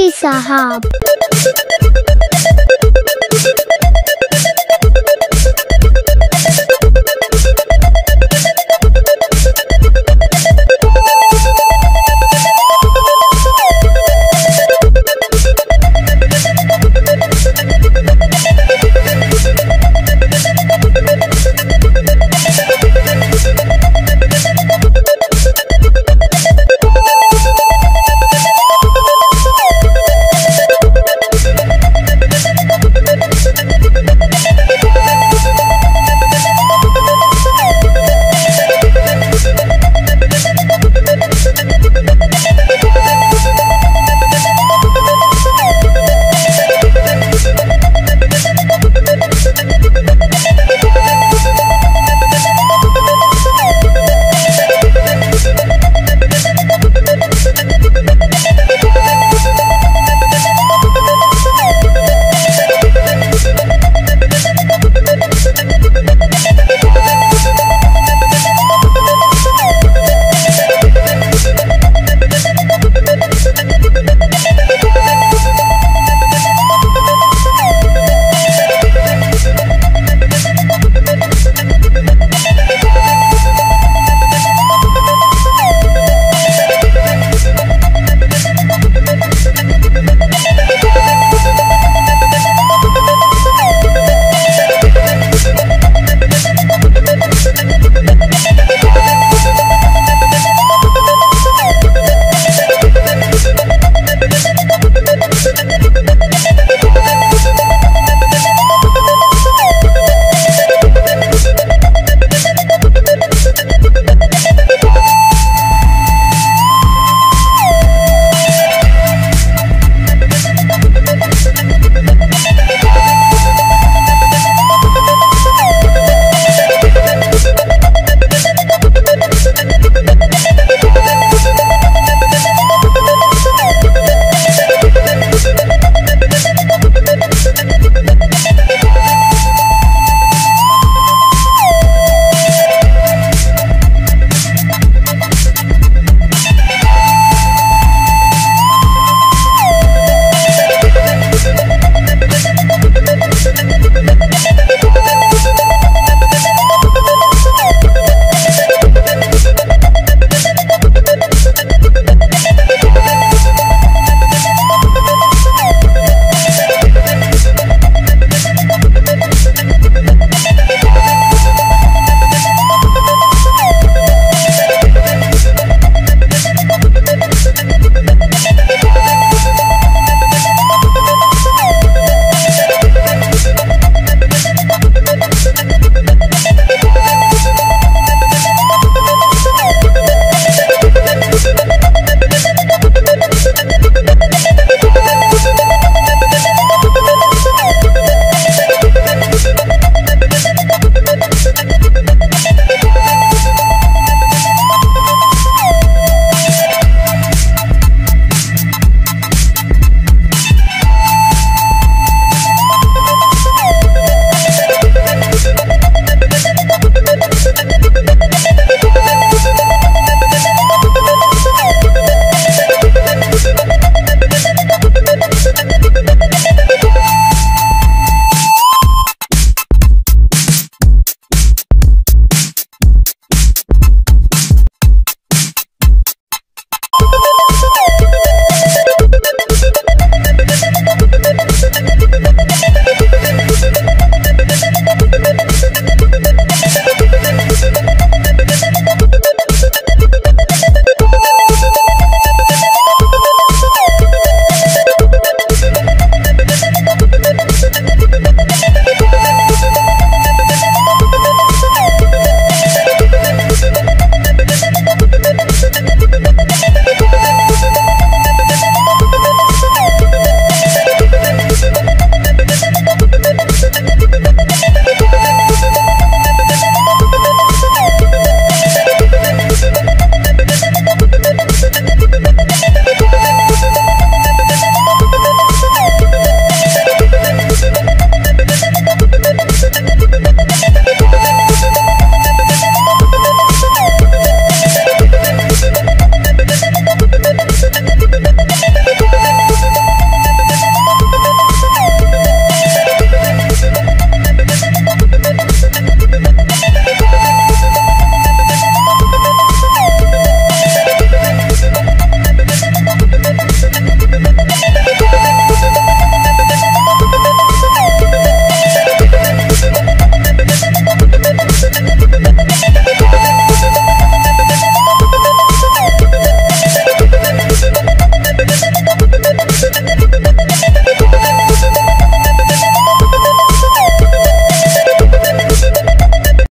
lisahab